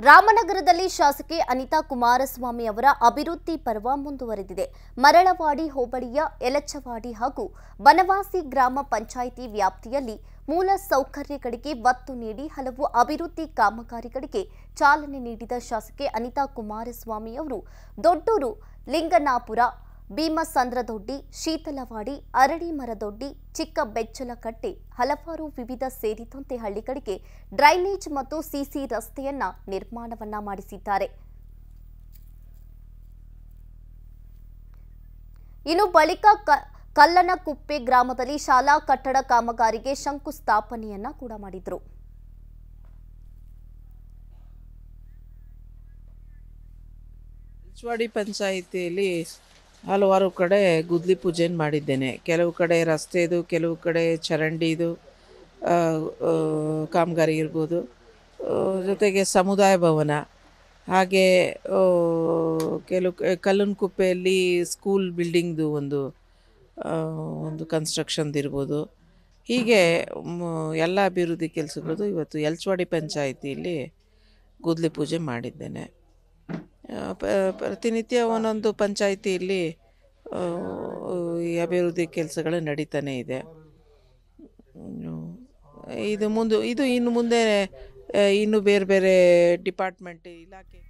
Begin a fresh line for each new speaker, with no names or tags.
ರಾಮನಗರದಲ್ಲಿ ಶಾಸಕಿ ಅನಿತಾ ಕುಮಾರಸ್ವಾಮಿ ಅವರ ಅಭಿವೃದ್ಧಿ ಪರ್ವ ಮುಂದುವರೆದಿದೆ. ಮರಳವಾಡಿ ಹೋಬಳಿಯ ಎಲಚವಾಡಿ ಹಾಗೂ ಬನವಾಸಿ ಗ್ರಾಮ ಪಂಚಾಯಿತಿ ವ್ಯಾಪ್ತಿಯಲ್ಲಿ ಮೂಲ ಸೌಕರ್ಯಗಳಿಗೆ ಒತ್ತು ನೀಡಿ ಹಲವು ಅಭಿವೃದ್ಧಿ ಕಾಮಗಾರಿಗಳಿಗೆ ಚಾಲನೆ ನೀಡಿದ ಶಾಸಕಿ ಅನಿತಾ ಕುಮಾರಸ್ವಾಮಿ ಅವರು ದೊಡ್ಡೂರು ಲಿಂಗನಾಪುರ ಭೀಮಸಂದ್ರದೊಡ್ಡಿ, ಶೀತಲವಾಡಿ, ಅರಳಿಮರದೊಡ್ಡಿ ಚಿಕ್ಕ ಬೆಚ್ಚಲಕಟ್ಟೆ ಹಲವಾರು ವಿವಿಧ ಸೇರಿದಂತೆ ಹಳ್ಳಿಗಳಿಗೆ ಡ್ರೈನೇಜ್ ಮತ್ತು ಸಿಸಿ ರಸ್ತೆಯನ್ನ ನಿರ್ಮಾಣವನ್ನ ಮಾಡಿಸಿದ್ದಾರೆ. ಇನ್ನು ಬಳಿಕ ಕಲ್ಲನಕುಪ್ಪೆ ಗ್ರಾಮದಲ್ಲಿ ಶಾಲಾ ಕಟ್ಟಡ ಕಾಮಗಾರಿಗೆ ಶಂಕುಸ್ಥಾಪನೆಯನ್ನ ಕೂಡ ಮಾಡಿದ್ರು.
ಪಂಚಾಯಿತಿಯಲ್ಲಿ ಹಲವಾರು ಕಡೆ ಗುದ್ಲಿ ಪೂಜೆನ ಮಾಡಿದ್ದೇನೆ. ಕೆಲವು ಕಡೆ ರಸ್ತೆದು ಕೆಲವು ಕಡೆ ಚರಂಡಿದು ಕಾಮಗಾರಿ ಇರ್ಬೋದು. ಜೊತೆಗೆ ಸಮುದಾಯ ಭವನ. ಹಾಗೆ ಕೆಲವು ಕ- ಕಲ್ಲನಕುಪ್ಪೆಯಲ್ಲಿ ಸ್ಕೂಲ್ ಬಿಲ್ಡಿಂಗ್ದು ಒಂದು ಒಂದು ಕನ್ಸ್ಟ್ರಕ್ಷನ್ದು ಇರ್ಬೋದು. ಹೀಗೆ ಎಲ್ಲ ಅಭಿವೃದ್ಧಿ ಕೆಲಸಗಳದ್ದು ಇವತ್ತು ಯಲ್ಚವಾಡಿ ಪಂಚಾಯಿತಿಯಲ್ಲಿ ಗುದ್ಲಿ ಪೂಜೆ ಮಾಡಿದ್ದೇನೆ. ಪ್ರತಿನಿತ್ಯ ಒಂದೊಂದು ಪಂಚಾಯಿತಿಯಲ್ಲಿ ಈ ಅಭಿವೃದ್ಧಿ ಕೆಲಸಗಳು ನಡೀತಾನೆ ಇದೆ. ಇದು ಮುಂದೆ, ಇದು ಇನ್ನು ಮುಂದೆ ಇನ್ನು ಬೇರೆ ಬೇರೆ ಡಿಪಾರ್ಟ್ಮೆಂಟ್ ಇಲಾಖೆ